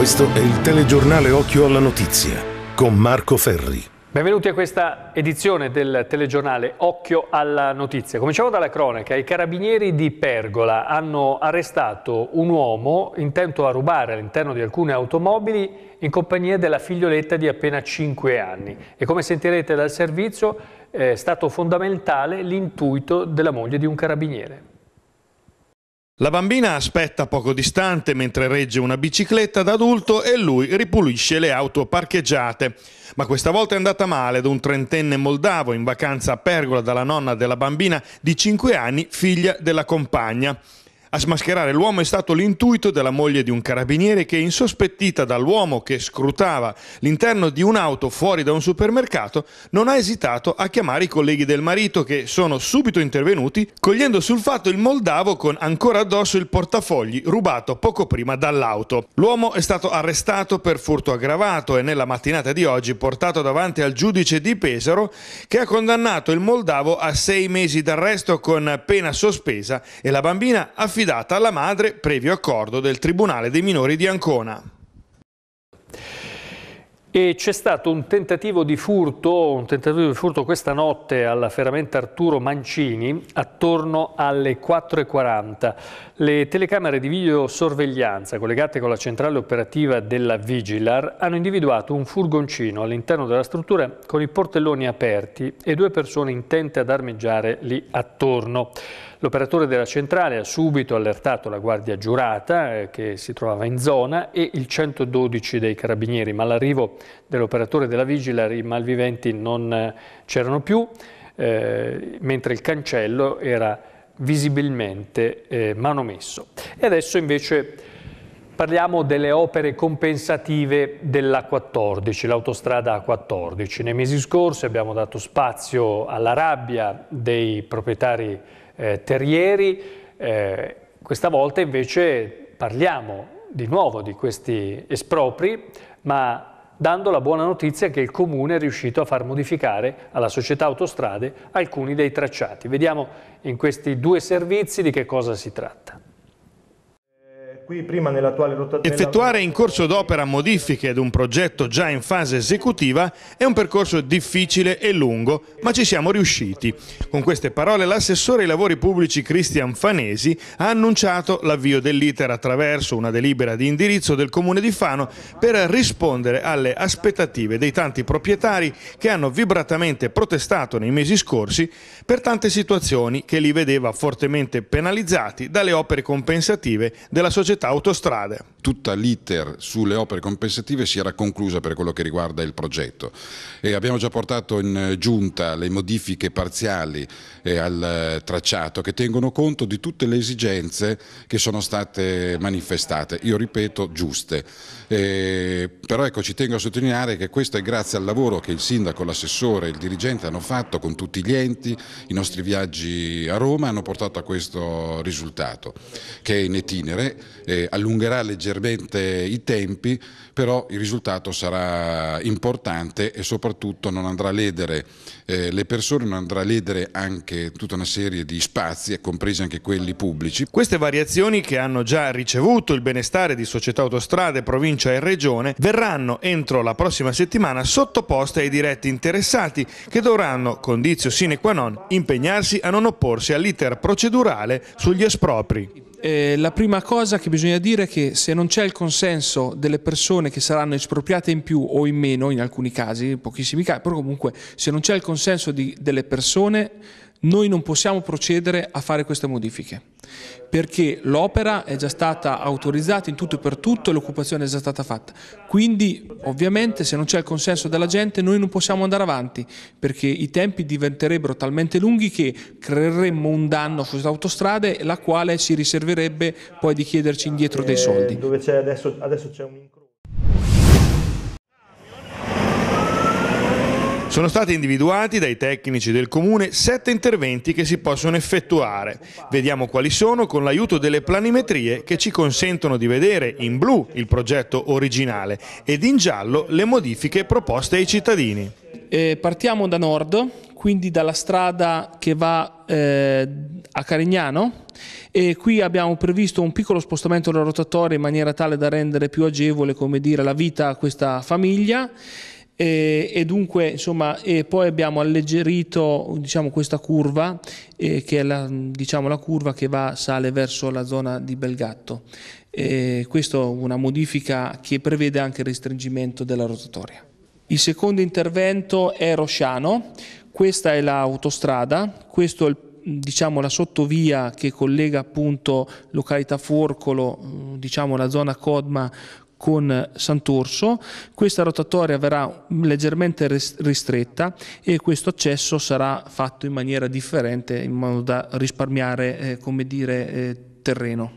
Questo è il telegiornale Occhio alla Notizia con Marco Ferri. Benvenuti a questa edizione del telegiornale Occhio alla Notizia. Cominciamo dalla cronaca. I carabinieri di Pergola hanno arrestato un uomo intento a rubare all'interno di alcune automobili in compagnia della figlioletta di appena 5 anni. E come sentirete dal servizio è stato fondamentale l'intuito della moglie di un carabiniere. La bambina aspetta poco distante mentre regge una bicicletta da adulto e lui ripulisce le auto parcheggiate. Ma questa volta è andata male ad un trentenne moldavo in vacanza a Pergola dalla nonna della bambina di 5 anni, figlia della compagna. A smascherare l'uomo è stato l'intuito della moglie di un carabiniere che, insospettita dall'uomo che scrutava l'interno di un'auto fuori da un supermercato, non ha esitato a chiamare i colleghi del marito che sono subito intervenuti, cogliendo sul fatto il moldavo con ancora addosso il portafogli rubato poco prima dall'auto. L'uomo è stato arrestato per furto aggravato e nella mattinata di oggi portato davanti al giudice di Pesaro che ha condannato il moldavo a sei mesi d'arresto con pena sospesa e la bambina a affidata alla madre previo accordo del Tribunale dei minori di Ancona. E c'è stato un tentativo di furto, un tentativo di furto questa notte alla ferramenta Arturo Mancini attorno alle 4.40. Le telecamere di videosorveglianza collegate con la centrale operativa della Vigilar hanno individuato un furgoncino all'interno della struttura con i portelloni aperti e due persone intente ad armeggiare lì attorno. L'operatore della centrale ha subito allertato la guardia giurata eh, che si trovava in zona e il 112 dei carabinieri, ma all'arrivo dell'operatore della Vigilar i malviventi non eh, c'erano più, eh, mentre il cancello era visibilmente eh, manomesso. E adesso invece parliamo delle opere compensative della 14, l'autostrada A14. Nei mesi scorsi abbiamo dato spazio alla rabbia dei proprietari eh, terrieri. Eh, questa volta invece parliamo di nuovo di questi espropri, ma dando la buona notizia che il Comune è riuscito a far modificare alla società autostrade alcuni dei tracciati. Vediamo in questi due servizi di che cosa si tratta. Qui prima nell'attuale rotazione... Effettuare in corso d'opera modifiche ad un progetto già in fase esecutiva è un percorso difficile e lungo, ma ci siamo riusciti. Con queste parole l'assessore ai lavori pubblici Cristian Fanesi ha annunciato l'avvio dell'iter attraverso una delibera di indirizzo del Comune di Fano per rispondere alle aspettative dei tanti proprietari che hanno vibratamente protestato nei mesi scorsi per tante situazioni che li vedeva fortemente penalizzati dalle opere compensative della società società autostrade. Tutta l'iter sulle opere compensative si era conclusa per quello che riguarda il progetto e abbiamo già portato in giunta le modifiche parziali eh, al tracciato che tengono conto di tutte le esigenze che sono state manifestate, io ripeto giuste. Eh, però ecco ci tengo a sottolineare che questo è grazie al lavoro che il sindaco, l'assessore e il dirigente hanno fatto con tutti gli enti, i nostri viaggi a Roma hanno portato a questo risultato che è in itinere eh, allungherà leggermente i tempi, però il risultato sarà importante e soprattutto non andrà a ledere eh, le persone, non andrà a ledere anche tutta una serie di spazi, compresi anche quelli pubblici. Queste variazioni che hanno già ricevuto il benestare di società autostrade, provincia e regione verranno entro la prossima settimana sottoposte ai diretti interessati che dovranno, condizio sine qua non, impegnarsi a non opporsi all'iter procedurale sugli espropri. Eh, la prima cosa che bisogna dire è che se non c'è il consenso delle persone che saranno espropriate in più o in meno, in alcuni casi, in pochissimi casi, però comunque se non c'è il consenso di, delle persone noi non possiamo procedere a fare queste modifiche perché l'opera è già stata autorizzata in tutto e per tutto e l'occupazione è già stata fatta. Quindi ovviamente se non c'è il consenso della gente noi non possiamo andare avanti perché i tempi diventerebbero talmente lunghi che creeremmo un danno sulle autostrade la quale ci riserverebbe poi di chiederci indietro dei soldi. Eh, dove c'è adesso, adesso c'è un Sono stati individuati dai tecnici del comune sette interventi che si possono effettuare. Vediamo quali sono con l'aiuto delle planimetrie che ci consentono di vedere in blu il progetto originale ed in giallo le modifiche proposte ai cittadini. Eh, partiamo da nord, quindi dalla strada che va eh, a Carignano e qui abbiamo previsto un piccolo spostamento della rotatoria in maniera tale da rendere più agevole dire, la vita a questa famiglia e, e dunque insomma e poi abbiamo alleggerito diciamo, questa curva eh, che è la, diciamo, la curva che va sale verso la zona di Belgatto. E questa è una modifica che prevede anche il restringimento della rotatoria. Il secondo intervento è Rosciano, questa è l'autostrada, questo è diciamo, la sottovia che collega appunto località Forcolo, diciamo la zona Codma con Sant'Orso. Questa rotatoria verrà leggermente ristretta e questo accesso sarà fatto in maniera differente in modo da risparmiare eh, come dire, eh, terreno.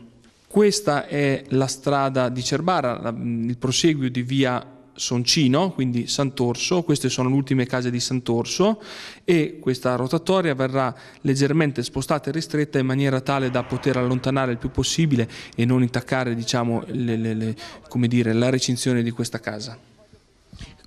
Questa è la strada di Cerbara, il proseguio di via Soncino, quindi Sant'Orso, queste sono le ultime case di Sant'Orso e questa rotatoria verrà leggermente spostata e ristretta in maniera tale da poter allontanare il più possibile e non intaccare diciamo, le, le, le, dire, la recinzione di questa casa.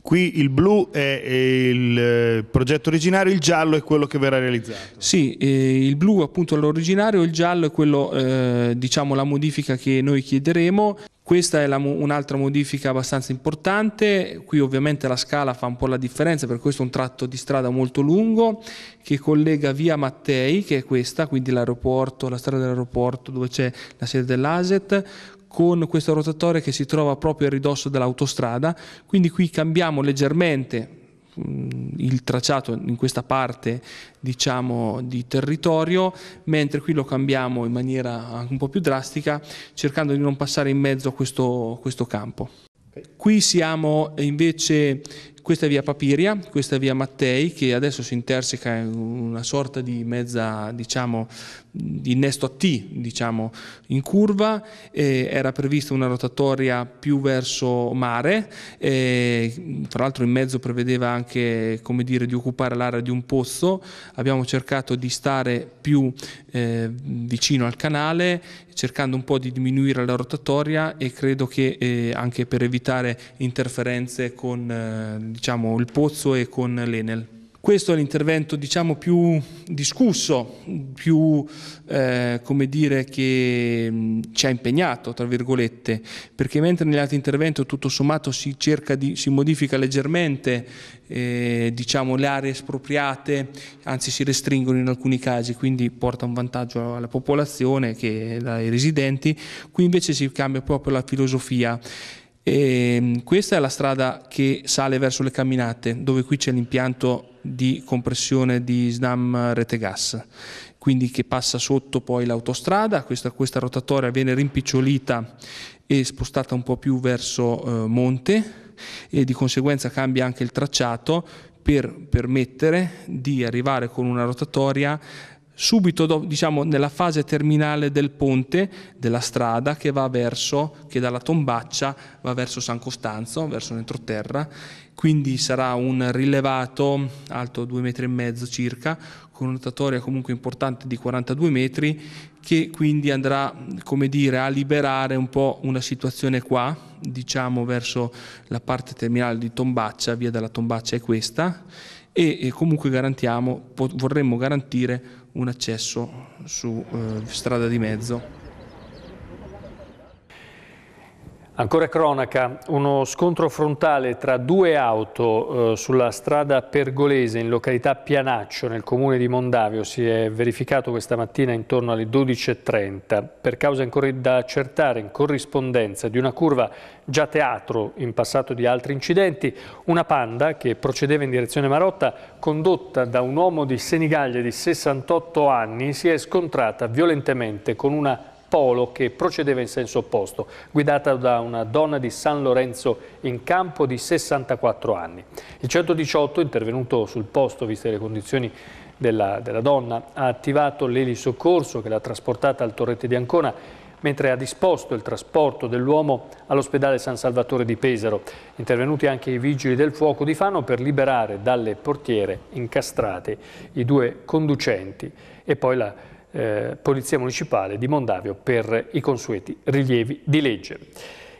Qui il blu è il eh, progetto originario, il giallo è quello che verrà realizzato. Sì, eh, il blu appunto è l'originario, il giallo è quello, eh, diciamo, la modifica che noi chiederemo. Questa è un'altra modifica abbastanza importante, qui ovviamente la scala fa un po' la differenza, per questo è un tratto di strada molto lungo che collega via Mattei, che è questa, quindi l'aeroporto, la strada dell'aeroporto dove c'è la sede dell'ASET, con questo rotatore che si trova proprio a ridosso dell'autostrada, quindi qui cambiamo leggermente il tracciato in questa parte diciamo di territorio mentre qui lo cambiamo in maniera un po' più drastica cercando di non passare in mezzo a questo, questo campo. Qui siamo invece questa è via Papiria, questa è via Mattei che adesso si interseca in una sorta di mezza, diciamo, di innesto a T, diciamo, in curva, eh, era prevista una rotatoria più verso mare, eh, tra l'altro in mezzo prevedeva anche, come dire, di occupare l'area di un pozzo, abbiamo cercato di stare più eh, vicino al canale, cercando un po' di diminuire la rotatoria e credo che eh, anche per evitare interferenze con eh, diciamo, il pozzo e con l'Enel. Questo è l'intervento diciamo, più discusso, più eh, come dire, che mh, ci ha impegnato, tra virgolette, perché mentre negli altri interventi tutto sommato si, di, si modifica leggermente eh, diciamo, le aree espropriate, anzi si restringono in alcuni casi, quindi porta un vantaggio alla popolazione, che, ai residenti, qui invece si cambia proprio la filosofia. E ehm, questa è la strada che sale verso le camminate, dove qui c'è l'impianto di compressione di SNAM rete gas, quindi che passa sotto poi l'autostrada, questa, questa, rotatoria viene rimpicciolita e spostata un po' più verso eh, monte e di conseguenza cambia anche il tracciato per permettere di arrivare con una rotatoria subito do, diciamo, nella fase terminale del ponte della strada che va verso, che dalla Tombaccia va verso San Costanzo, verso l'entroterra, quindi sarà un rilevato alto due metri e mezzo circa, con una notatoria comunque importante di 42 metri, che quindi andrà come dire, a liberare un po' una situazione qua, diciamo verso la parte terminale di Tombaccia, via della Tombaccia è questa, e, e comunque garantiamo, vorremmo garantire un accesso su eh, strada di mezzo. Ancora cronaca, uno scontro frontale tra due auto eh, sulla strada Pergolese in località Pianaccio nel comune di Mondavio. Si è verificato questa mattina intorno alle 12.30 per causa ancora da accertare in corrispondenza di una curva già teatro in passato di altri incidenti, una panda che procedeva in direzione Marotta condotta da un uomo di Senigallia di 68 anni si è scontrata violentemente con una Polo che procedeva in senso opposto, guidata da una donna di San Lorenzo in campo di 64 anni. Il 118, intervenuto sul posto, viste le condizioni della, della donna, ha attivato l'elisoccorso che l'ha trasportata al Torrette di Ancona mentre ha disposto il trasporto dell'uomo all'ospedale San Salvatore di Pesaro. Intervenuti anche i vigili del fuoco di Fano per liberare dalle portiere incastrate i due conducenti e poi la eh, Polizia Municipale di Mondavio per i consueti rilievi di legge.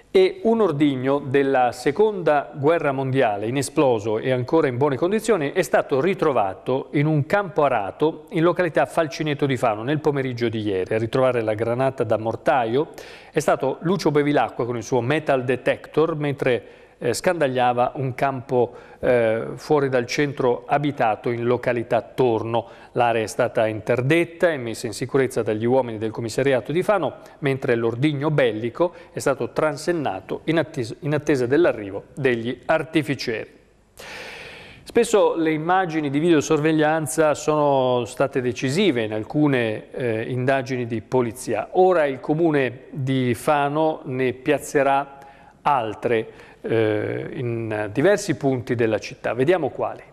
e un ordigno della seconda guerra mondiale, inesploso e ancora in buone condizioni, è stato ritrovato in un campo arato in località Falcineto di Fano nel pomeriggio di ieri. A ritrovare la granata da mortaio è stato Lucio Bevilacqua con il suo metal detector, mentre eh, scandagliava un campo eh, fuori dal centro abitato in località Torno. L'area è stata interdetta e messa in sicurezza dagli uomini del commissariato di Fano, mentre l'ordigno bellico è stato transennato in attesa, in attesa dell'arrivo degli artificieri. Spesso le immagini di videosorveglianza sono state decisive in alcune eh, indagini di polizia. Ora il comune di Fano ne piazzerà altre eh, in diversi punti della città. Vediamo quali.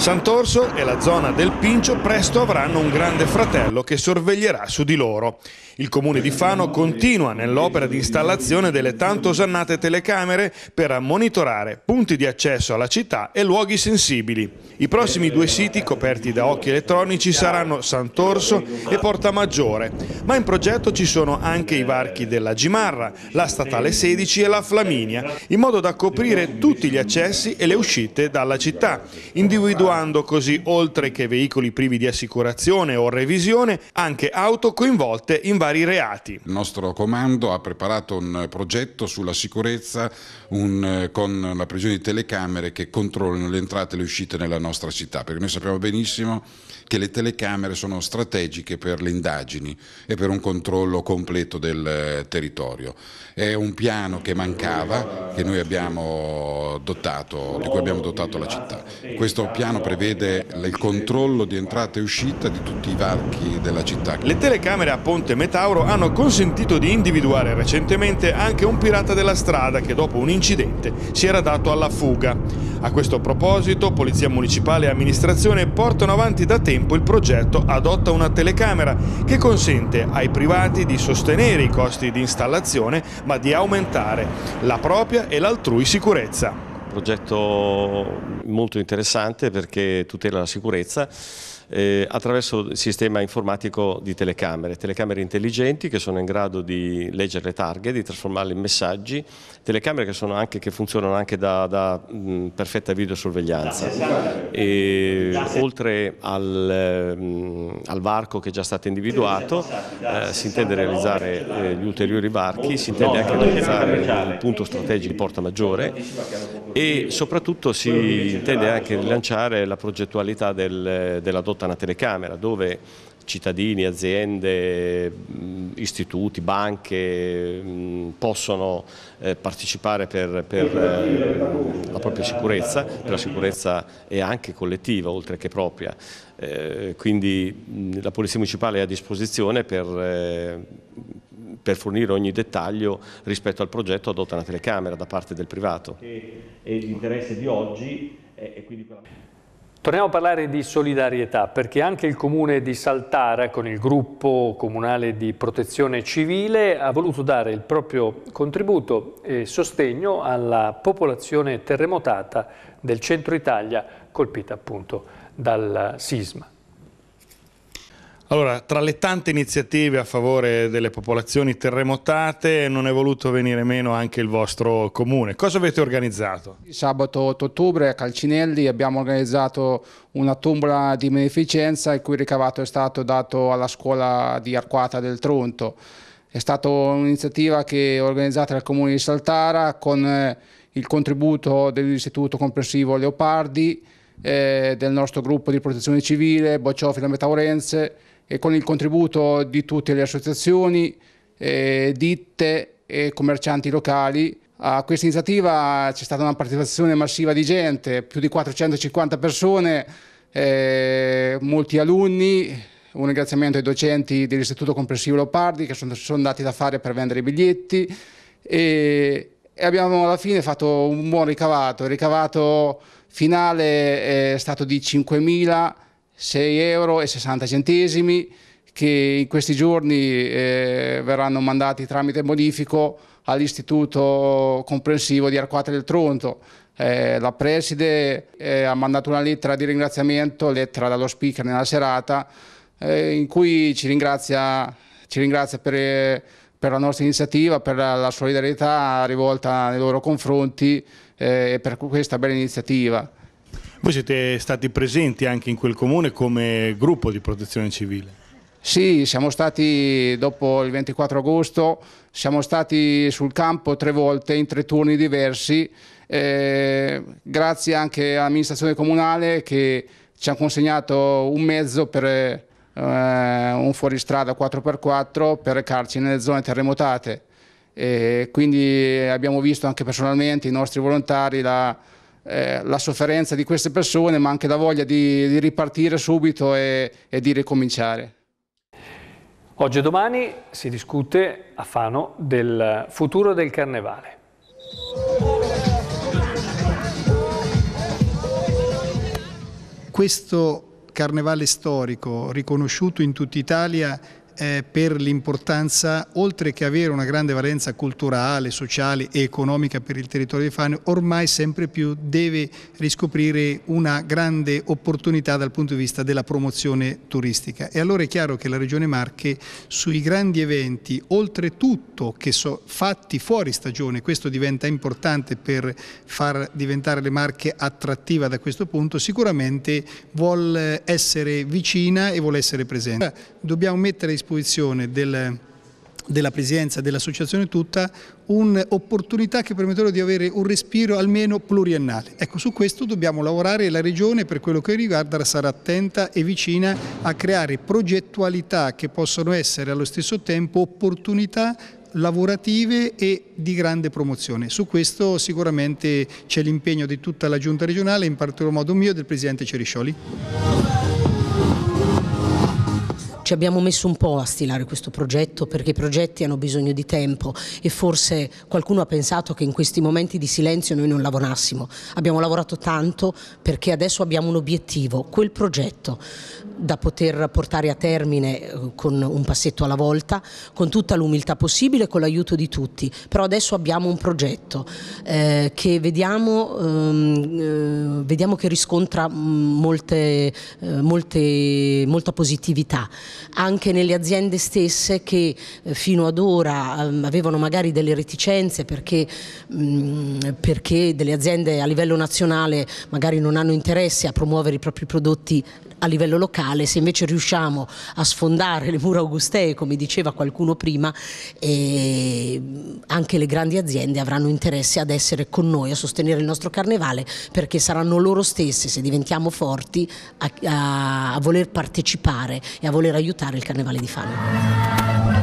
Sant'Orso e la zona del Pincio presto avranno un grande fratello che sorveglierà su di loro. Il comune di Fano continua nell'opera di installazione delle tanto osannate telecamere per monitorare punti di accesso alla città e luoghi sensibili. I prossimi due siti coperti da occhi elettronici saranno Sant'Orso e Porta Maggiore, ma in progetto ci sono anche i varchi della Gimarra, la Statale 16 e la Flaminia, in modo da coprire tutti gli accessi e le uscite dalla città, individuando così, oltre che veicoli privi di assicurazione o revisione, anche auto coinvolte in vari vari reati. Il nostro comando ha preparato un progetto sulla sicurezza un, con la previsione di telecamere che controllino le entrate e le uscite nella nostra città, perché noi sappiamo benissimo che le telecamere sono strategiche per le indagini e per un controllo completo del territorio. È un piano che mancava, che noi abbiamo dotato, di cui abbiamo dotato la città. Questo piano prevede il controllo di entrata e uscita di tutti i varchi della città. Le telecamere a Ponte Metauro hanno consentito di individuare recentemente anche un pirata della strada che dopo un incidente si era dato alla fuga. A questo proposito, Polizia Municipale e Amministrazione portano avanti da tempo il progetto Adotta una telecamera che consente ai privati di sostenere i costi di installazione ma di aumentare la propria e l'altrui sicurezza. Progetto molto interessante perché tutela la sicurezza eh, attraverso il sistema informatico di telecamere, telecamere intelligenti che sono in grado di leggere le targhe, di trasformarle in messaggi, telecamere che, anche, che funzionano anche da, da mh, perfetta videosorveglianza. E, oltre al, mh, al, varco che è già stato individuato eh, si intende realizzare eh, gli ulteriori varchi, si intende anche realizzare il punto strategico di Porta Maggiore e soprattutto si intende anche rilanciare la progettualità del, della dotta una telecamera dove cittadini, aziende, istituti, banche possono eh, partecipare per, per eh, la propria sicurezza, per la sicurezza è anche collettiva oltre che propria. Eh, quindi la Polizia Municipale è a disposizione per per fornire ogni dettaglio rispetto al progetto adotta una telecamera da parte del privato. E, e l'interesse di oggi è, è quindi quella... Torniamo a parlare di solidarietà perché anche il comune di Saltara con il gruppo comunale di protezione civile ha voluto dare il proprio contributo e sostegno alla popolazione terremotata del centro Italia colpita appunto dal sisma. Allora, tra le tante iniziative a favore delle popolazioni terremotate non è voluto venire meno anche il vostro comune. Cosa avete organizzato? Sabato 8 ottobre a Calcinelli abbiamo organizzato una tombola di beneficenza il cui ricavato è stato dato alla scuola di Arquata del Tronto. È stata un'iniziativa che è organizzata dal comune di Saltara con eh, il contributo dell'Istituto Comprensivo Leopardi, eh, del nostro gruppo di protezione civile, Bocciofila Metaurense, e con il contributo di tutte le associazioni, eh, ditte e commercianti locali. A questa iniziativa c'è stata una partecipazione massiva di gente, più di 450 persone, eh, molti alunni, un ringraziamento ai docenti dell'Istituto Comprensivo Leopardi che sono, sono andati da fare per vendere i biglietti e, e abbiamo alla fine fatto un buon ricavato. Il ricavato finale è stato di 5.000 6,60 euro che in questi giorni eh, verranno mandati tramite modifico all'Istituto Comprensivo di Arquata del Tronto. Eh, la preside eh, ha mandato una lettera di ringraziamento, lettera dallo speaker nella serata, eh, in cui ci ringrazia ci ringrazia per, per la nostra iniziativa, per la, la solidarietà rivolta nei loro confronti eh, e per questa bella iniziativa. Voi siete stati presenti anche in quel comune come gruppo di protezione civile? Sì, siamo stati dopo il 24 agosto, siamo stati sul campo tre volte in tre turni diversi, eh, grazie anche all'amministrazione comunale che ci ha consegnato un mezzo per eh, un fuoristrada 4x4 per recarci nelle zone terremotate. E quindi abbiamo visto anche personalmente i nostri volontari la, eh, la sofferenza di queste persone, ma anche la voglia di, di ripartire subito e, e di ricominciare. Oggi e domani si discute a Fano del futuro del carnevale. Questo carnevale storico riconosciuto in tutta Italia eh, per l'importanza, oltre che avere una grande valenza culturale, sociale e economica per il territorio di Fano, ormai sempre più deve riscoprire una grande opportunità dal punto di vista della promozione turistica. E allora è chiaro che la Regione Marche sui grandi eventi, oltretutto che sono fatti fuori stagione, questo diventa importante per far diventare le Marche attrattiva da questo punto, sicuramente vuole essere vicina e vuole essere presente. Dobbiamo mettere a disposizione del, della Presidenza dell'Associazione tutta un'opportunità che permetterà di avere un respiro almeno pluriennale. Ecco, su questo dobbiamo lavorare e la Regione per quello che riguarda sarà attenta e vicina a creare progettualità che possono essere allo stesso tempo opportunità lavorative e di grande promozione. Su questo sicuramente c'è l'impegno di tutta la Giunta regionale, in particolar modo mio e del Presidente Ceriscioli. Ci abbiamo messo un po' a stilare questo progetto perché i progetti hanno bisogno di tempo e forse qualcuno ha pensato che in questi momenti di silenzio noi non lavorassimo. Abbiamo lavorato tanto perché adesso abbiamo un obiettivo, quel progetto da poter portare a termine eh, con un passetto alla volta, con tutta l'umiltà possibile, con l'aiuto di tutti. Però adesso abbiamo un progetto eh, che vediamo, ehm, eh, vediamo, che riscontra mm, molte, eh, molte, molta positività anche nelle aziende stesse che eh, fino ad ora ehm, avevano magari delle reticenze perché, mm, perché delle aziende a livello nazionale magari non hanno interesse a promuovere i propri prodotti a livello locale, se invece riusciamo a sfondare le mura augustee, come diceva qualcuno prima, eh, anche le grandi aziende avranno interesse ad essere con noi, a sostenere il nostro carnevale, perché saranno loro stesse, se diventiamo forti, a, a, a voler partecipare e a voler aiutare il carnevale di Fano.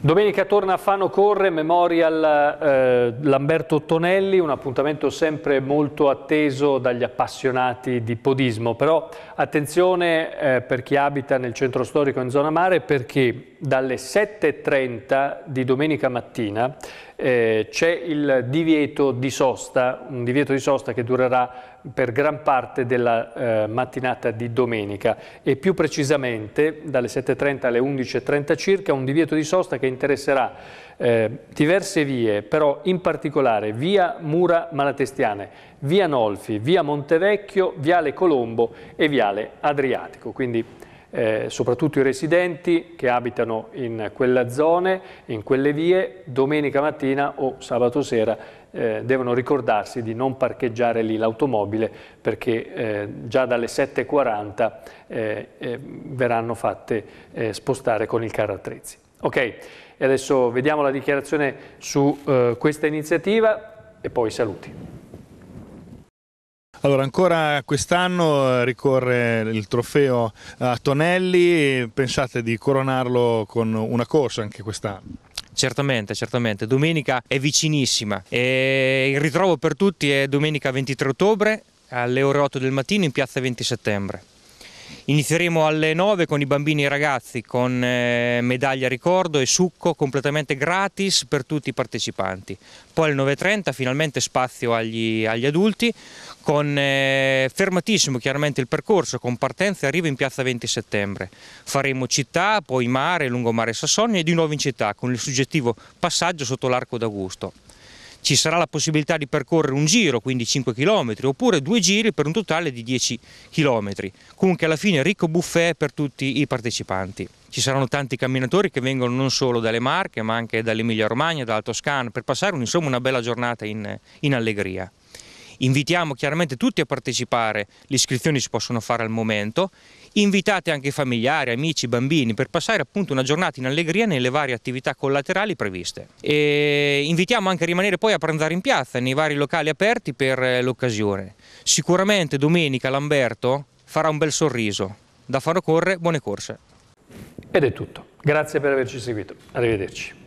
Domenica torna a Fano Corre, Memorial eh, Lamberto Tonelli, un appuntamento sempre molto atteso dagli appassionati di podismo, però attenzione eh, per chi abita nel centro storico in zona mare perché dalle 7.30 di domenica mattina eh, c'è il divieto di sosta, un divieto di sosta che durerà per gran parte della eh, mattinata di domenica e più precisamente dalle 7.30 alle 11.30 circa un divieto di sosta che interesserà eh, diverse vie, però in particolare via Mura Malatestiane, via Nolfi, via Montevecchio, viale Colombo e viale Adriatico. Quindi eh, soprattutto i residenti che abitano in quelle zone, in quelle vie, domenica mattina o sabato sera eh, devono ricordarsi di non parcheggiare lì l'automobile perché eh, già dalle 7.40 eh, eh, verranno fatte eh, spostare con il carro attrezzi. Ok, e adesso vediamo la dichiarazione su questa iniziativa e poi saluti. Allora, ancora quest'anno ricorre il trofeo a Tonelli, pensate di coronarlo con una corsa anche quest'anno? Certamente, certamente. Domenica è vicinissima e il ritrovo per tutti è domenica 23 ottobre alle ore 8 del mattino in piazza 20 settembre. Inizieremo alle 9 con i bambini e i ragazzi con eh, medaglia ricordo e succo completamente gratis per tutti i partecipanti. Poi alle 9.30 finalmente spazio agli, agli adulti con eh, fermatissimo chiaramente il percorso con partenza e arrivo in piazza 20 settembre. Faremo città, poi mare, lungomare Sassonia e di nuovo in città con il suggettivo passaggio sotto l'arco d'Augusto. Ci sarà la possibilità di percorrere un giro, quindi 5 km, oppure due giri per un totale di 10 km. Comunque alla fine ricco buffet per tutti i partecipanti. Ci saranno tanti camminatori che vengono non solo dalle Marche ma anche dall'Emilia Romagna, dalla Toscana, per passare insomma, una bella giornata in, in allegria. Invitiamo chiaramente tutti a partecipare, le iscrizioni si possono fare al momento, invitate anche familiari, amici, bambini per passare appunto una giornata in allegria nelle varie attività collaterali previste. E invitiamo anche a rimanere poi a pranzare in piazza, nei vari locali aperti per eh, l'occasione. Sicuramente domenica Lamberto farà un bel sorriso. Da Faro Corre, buone corse. Ed è tutto. Grazie per averci seguito. Arrivederci.